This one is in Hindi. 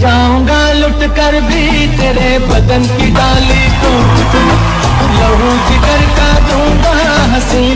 जाऊँगा लुट कर भी तेरे बदन की डाली को। लहू जिगर का दूँगा हसी